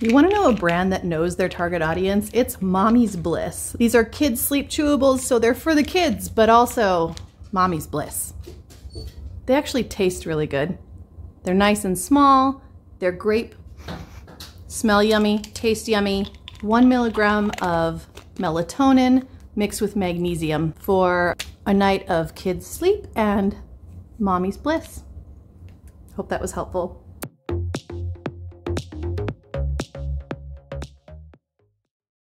You want to know a brand that knows their target audience? It's Mommy's Bliss. These are kids sleep chewables, so they're for the kids, but also Mommy's Bliss. They actually taste really good. They're nice and small, they're grape, smell yummy, taste yummy. One milligram of melatonin mixed with magnesium for a night of kids sleep and mommy's bliss. Hope that was helpful.